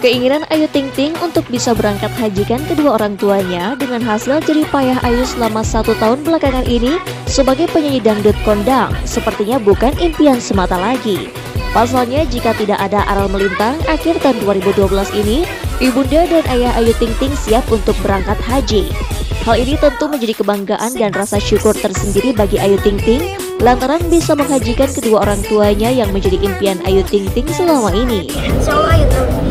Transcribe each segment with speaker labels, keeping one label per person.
Speaker 1: Keinginan Ayu Ting Ting untuk bisa berangkat hajikan kedua orang tuanya dengan hasil jerih payah Ayu selama satu tahun belakangan ini sebagai penyanyi dangdut kondang sepertinya bukan impian semata lagi. Pasalnya jika tidak ada aral melintang akhir tahun 2012 ini, ibunda dan ayah Ayu Ting Ting siap untuk berangkat haji. Hal ini tentu menjadi kebanggaan dan rasa syukur tersendiri bagi Ayu Ting Ting lantaran bisa menghajikan kedua orang tuanya yang menjadi impian Ayu Ting Ting selama ini.
Speaker 2: Ayu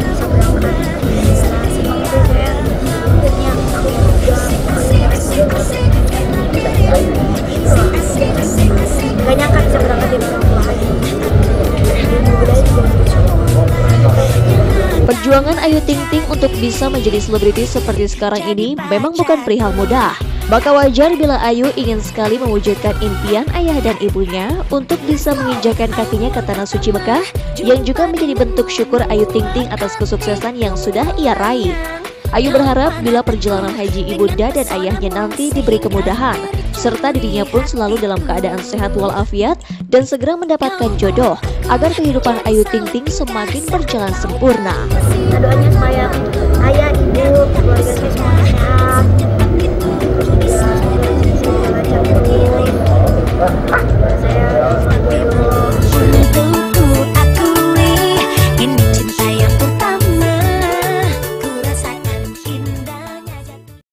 Speaker 1: Perjuangan Ayu Ting Ting untuk bisa menjadi selebriti seperti sekarang ini memang bukan perihal mudah. Maka wajar bila Ayu ingin sekali mewujudkan impian ayah dan ibunya untuk bisa menginjakan kakinya ke tanah suci Mekah yang juga menjadi bentuk syukur Ayu Ting Ting atas kesuksesan yang sudah ia raih. Ayu berharap bila perjalanan haji ibunda dan ayahnya nanti diberi kemudahan, serta dirinya pun selalu dalam keadaan sehat walafiat dan segera mendapatkan jodoh agar kehidupan Ayu Ting Ting semakin berjalan sempurna.